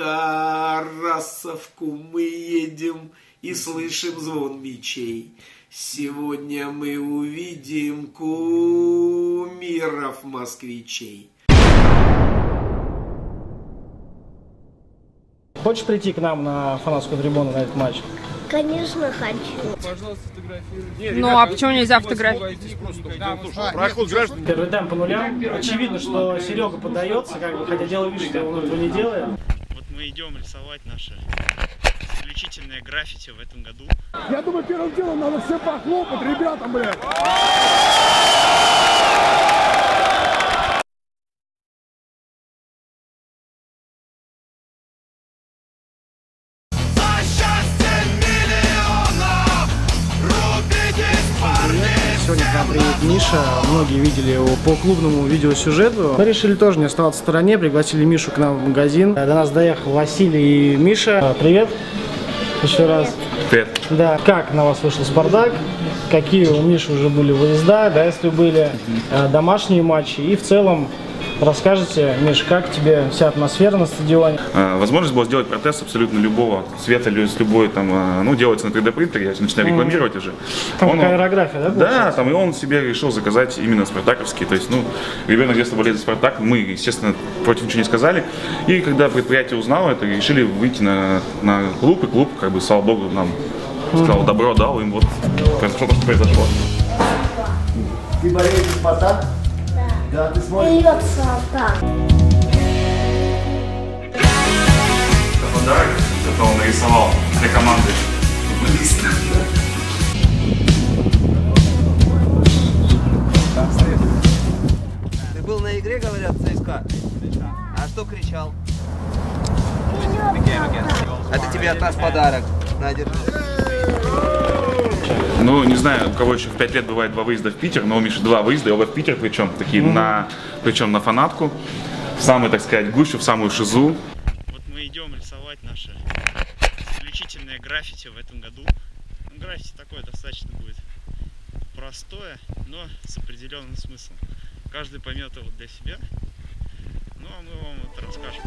Тарасовку мы едем и слышим звон мечей. Сегодня мы увидим кумиров москвичей. Хочешь прийти к нам на фанатскую трибуну на этот матч? Конечно, хочу. Ну, а почему нельзя фотографировать? Проход граждан. Первый тайм по нулям. Очевидно, что Серега подается, как бы, хотя дело вид, что он этого не делает. Мы идем рисовать наше исключительное граффити в этом году. Я думаю, первым делом надо все похлопать ребятам, блядь. Видеосюжету. Мы решили тоже не оставаться в стороне, пригласили Мишу к нам в магазин. До нас доехал Василий и Миша. Привет. Еще раз. Привет. Да, как на вас вышел Спартак? Какие у Миши уже были выезда, да, если были, э, домашние матчи и в целом расскажите, Миш, как тебе вся атмосфера на стадионе? А, Возможность была сделать протез абсолютно любого цвета с любой там, а, ну, делается на 3D принтере, я начинаю рекламировать уже. Там Он- такая аэрография, да, Да, получается? там и он себе решил заказать именно спартаковский. То есть, ну, ребенок детства болеет за Спартак, мы, естественно, против ничего не сказали. И когда предприятие узнало это, решили выйти на, на клуб, и клуб, как бы, слава богу, нам сказал добро, дал им вот произошло то, что произошло. Ты болеешь за Спартак? Да. Ты смотришь? Вперед, Спартак! Это подарок, который он нарисовал для команды футболистов. Ты был на игре, говорят, ЦСКА? А что кричал? Это тебе от нас подарок. На, держи. Ну, не знаю, у кого еще в 5 лет бывает два выезда в Питер, но у Миши два выезда, и оба в Питер, причем такие на, причем на фанатку, в самую, так сказать, гущу, в самую шизу. Вот мы идем рисовать наше исключительное граффити в этом году. Ну, граффити такое достаточно будет простое, но с определенным смыслом. Каждый поймет его для себя. Ну, а мы вам это расскажем.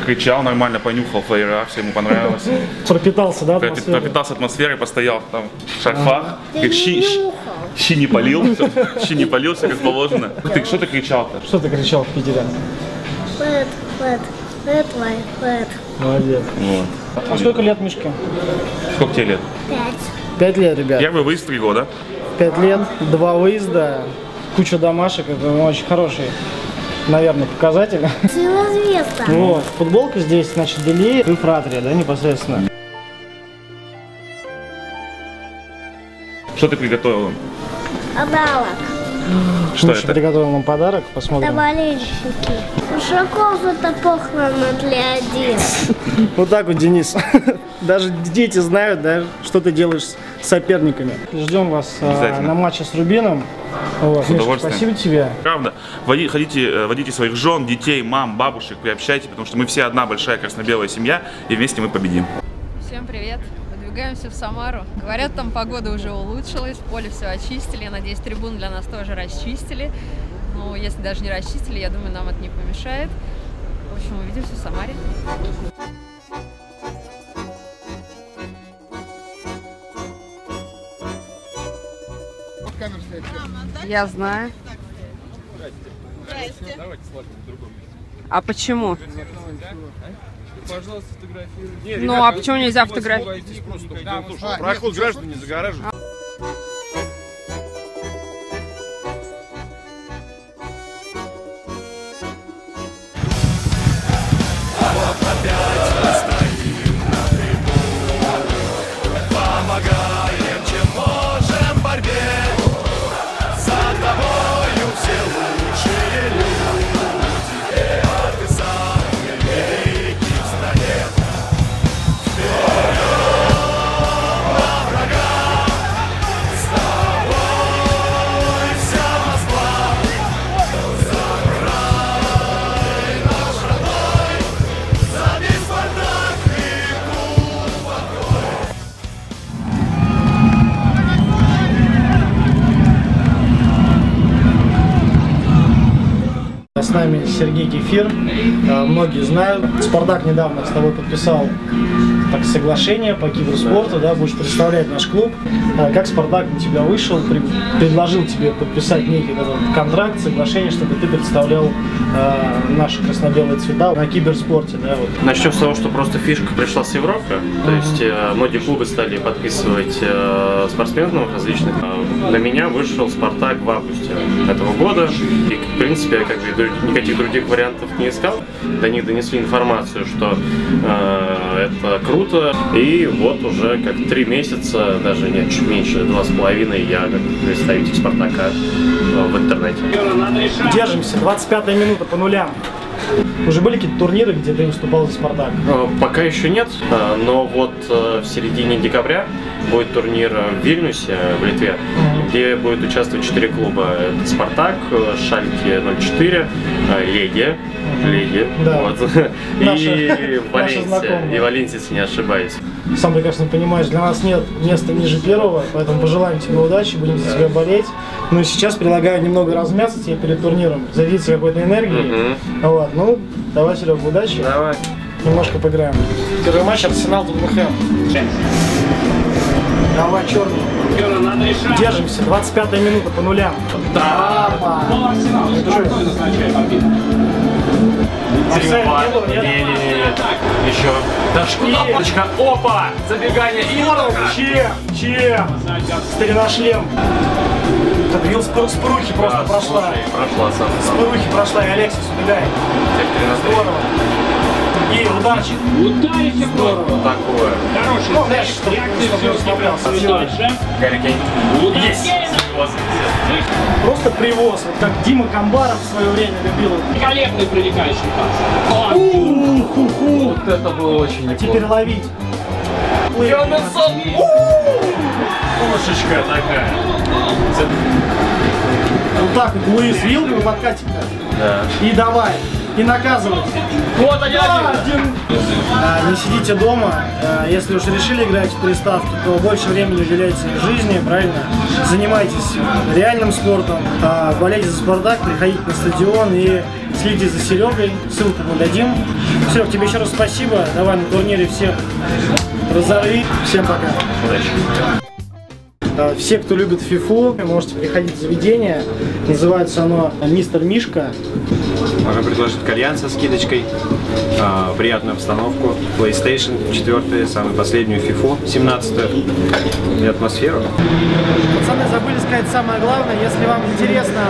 Покричал нормально, понюхал флеера, все ему понравилось. Пропитался, да, атмосферой? Пропитался атмосферой, постоял там в шарфах. Как щи, не щи- не полил, щи не полил, все как положено. Ты что ты кричал-то? Что ты кричал в Питере? Фэт, фэт, фэт, лай, фэт. Молодец. Вот. А сколько лет Мишке? Сколько тебе лет? Пять. Пять лет, ребят. Первый выезд три года. Пять лет, два выезда, куча домашек. Это очень хороший, наверное, показатель. Сила звезда. Вот, футболка здесь, значит, Дели и Фратрия, да, непосредственно. Что ты приготовил? Подарок. Что Миша это? приготовил нам подарок, Это посмотрим. болельщики. Ушаков это похороны для один. Вот так вот, Денис. Даже дети знают, да, что ты делаешь с соперниками. Ждем вас а, на матче с Рубином. Вот. Миша, удовольствием. спасибо тебе. Правда. Води- ходите, э, водите своих жен, детей, мам, бабушек, приобщайте, потому что мы все одна большая красно-белая семья, и вместе мы победим. Всем привет. Выдвигаемся в Самару. Говорят, там погода уже улучшилась, поле все очистили. Я надеюсь, трибун для нас тоже расчистили. Ну, если даже не расчистили, я думаю, нам это не помешает. В общем, увидимся в Самаре. Я знаю. А почему? Пожалуйста, фотографируйте. Ну, а почему нельзя фотографировать? Проход граждан не загораживают. Сергей Кефир. Э, Многие знают. Спартак недавно с тобой подписал так, соглашение по киберспорту, да, будешь представлять наш клуб. Э, Как Спартак на тебя вышел, при- предложил тебе подписать некий этот контракт, соглашение, чтобы ты представлял э, наши красно-белые цвета на киберспорте, да, вот. Начнем с того, что просто фишка пришла с Европы. То есть э, многие клубы стали подписывать э, спортсменов различных. Э, на меня вышел Спартак в августе этого года. И, в принципе, я как бы никаких других вариантов не искал. До них донесли информацию, что э, это круто. И вот уже как три месяца, даже нет, чуть меньше, два с половиной, я как представитель Спартака в интернете. Держимся, 25 минута по нулям. Уже были какие-то турниры, где ты выступал за Спартак? Э, Пока еще нет, э, но вот э, в середине декабря будет турнир в Вильнюсе, в Литве, где будет участвовать четыре клуба. Это Спартак, Шальке 04, э, Легия, Легия, Да. вот, Наша- и Валенсия, и Валенсия, если не ошибаюсь. Сам прекрасно понимаешь, для нас нет места ниже первого, поэтому пожелаем тебе удачи, будем за тебя болеть. Ну и сейчас предлагаю немного размяться тебе перед турниром, зарядиться какой-то энергией. Вот, ну, давай, Серега, удачи. Давай. Немножко поиграем. Первый матч Арсенал Тоттенхэм. Давай, черный. Держимся, 25 минута по нулям. Да. Не-не-не, еще. Да что тапочка, опа, забегание и Че? Че? Старина шлем. Это вил спор- спорухи просто прошла. Прошла сам. Спорухи прошла, и Алексис убегай. Здорово. И ударчик. Здорово. Такое. Ну, знаешь, чтобы чтобы не расслаблялся. Гарри Кейн. Есть. Просто привоз, вот как Дима Камбаров в свое время любил. Великолепный проникающий пас. У-ху-ху. Вот это было очень неплохо. Теперь ловить. Кошечка такая. Вот так вот Луис вилку подкатик. Да. И давай. И наказывать. Вот они один. А, не сидите дома. А, Если уж решили играть в приставки, то больше времени уделяйте жизни, правильно? Занимайтесь реальным спортом. А, Болейте за Спартак, приходите на стадион и следите за Серегой. Ссылку мы дадим. Серег, тебе еще раз спасибо. Давай на турнире всех разорви. Всем пока. Удачи. А, Все, кто любит фифу, можете приходить в заведение. Называется оно Мистер Мишка. Можно предложить кальян со скидочкой, а, приятную обстановку, PlayStation 4, самую последнюю FIFA 17 и атмосферу. Пацаны, забыли сказать самое главное. Если вам интересно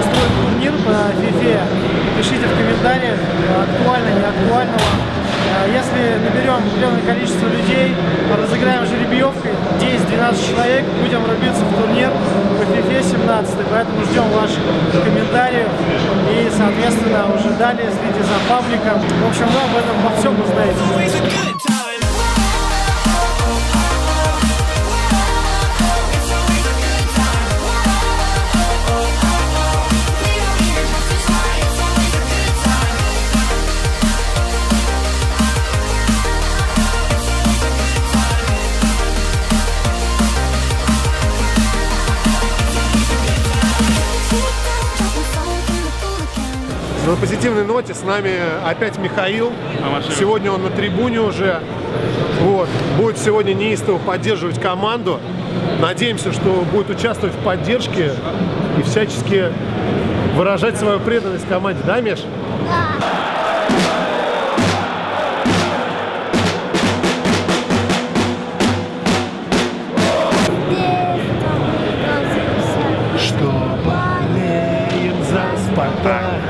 устроить турнир по FIFA, пишите в комментариях, актуально, не актуально вам. А Если наберем определенное количество людей, разыграем жеребьевкой 10-12 человек, будем рубиться в турнир по FIFA 17. Поэтому ждем ваших комментариев соответственно, уже далее следите за пабликом. В общем, вы об этом во всем узнаете. На позитивной ноте с нами опять Михаил. Сегодня он на трибуне уже. Вот. Будет сегодня неистово поддерживать команду. Надеемся, что будет участвовать в поддержке и всячески выражать свою преданность команде. Да, Миш? Что болеем за Спартак,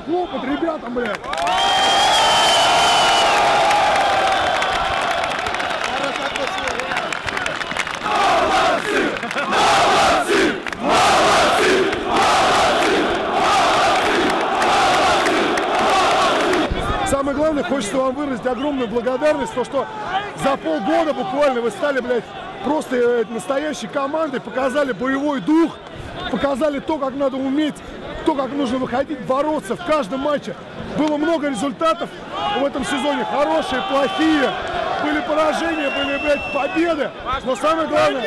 надо все похлопать ребятам, блядь. Самое главное, хочется вам выразить огромную благодарность, то, что за полгода буквально вы стали, блядь, просто э, настоящей командой, показали боевой дух, показали то, как надо уметь, то, как нужно выходить, бороться в каждом матче. Было много результатов в этом сезоне, хорошие, плохие. Были поражения, были, блядь, победы. Но самое главное,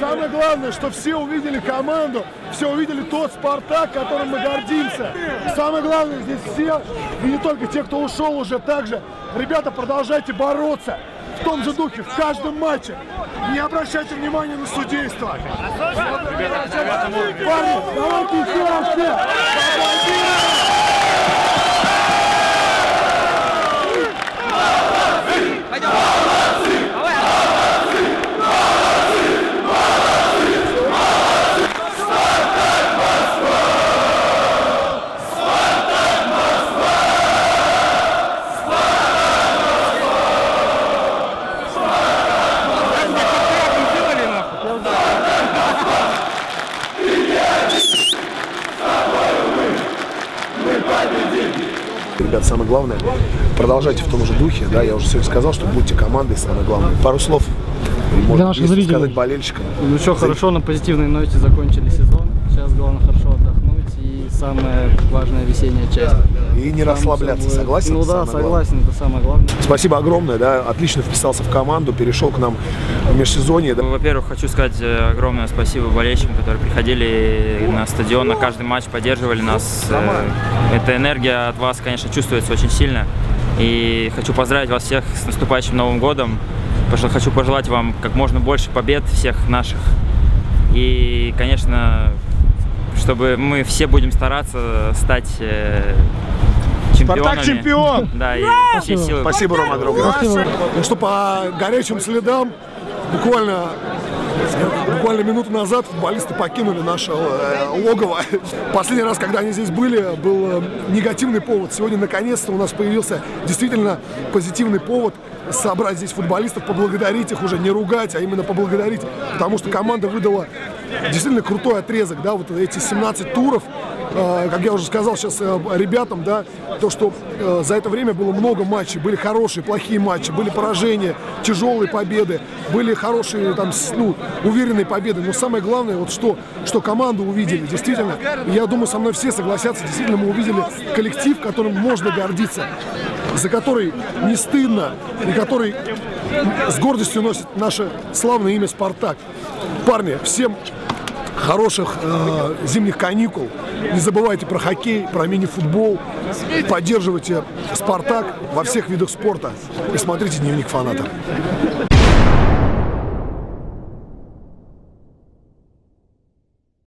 самое главное, что все увидели команду, все увидели тот Спартак, которым мы гордимся. Самое главное, здесь все, и не только те, кто ушел уже также. Ребята, продолжайте бороться в том же духе, в каждом матче. Не обращайте внимания на судейство. Парни, давайте все. Ребят, самое главное, продолжайте в том же духе, да, я уже сегодня сказал, что будьте командой, самое главное. Пару слов, может, наших зрителей. сказать болельщикам. Ну что, хорошо, на позитивной ноте закончили сезон. Сейчас главное хорошо отдохнуть и самая важная весенняя часть. И не расслабляться, согласен? Ну да, Самое главное. согласен, это самое главное. Спасибо огромное, да, отлично вписался в команду, перешел к нам в межсезонье. Да. Во-первых, хочу сказать э, огромное спасибо болельщикам, которые приходили на стадион на каждый матч, поддерживали нас. Э, Эта энергия от вас, конечно, чувствуется очень сильно. И хочу поздравить вас всех с наступающим Новым годом. Хочу пожелать вам как можно больше побед всех наших. И, конечно, чтобы мы все будем стараться стать э. Спартак чемпион! Да, и все силы. Спасибо, Рома. Спасибо. Ну что, по горячим следам, буквально, буквально минуту назад футболисты покинули наше э, логово. Последний раз, когда они здесь были, был э, негативный повод. Сегодня, наконец-то, у нас появился действительно позитивный повод собрать здесь футболистов, поблагодарить их уже, не ругать, а именно поблагодарить, потому что команда выдала действительно крутой отрезок, да, вот эти 17 туров, как я уже сказал сейчас э, ребятам, да, то, что э, за это время было много матчей, были хорошие, плохие матчи, были поражения, тяжелые победы, были хорошие, там, ну, уверенные победы. Но самое главное, вот что, что команду увидели, действительно, я думаю, со мной все согласятся, действительно, мы увидели коллектив, которым можно гордиться, за который не стыдно, и который с гордостью носит наше славное имя «Спартак». Парни, всем хороших э, зимних каникул. Не забывайте про хоккей, про мини-футбол. Поддерживайте «Спартак» во всех видах спорта. И смотрите «Дневник фаната».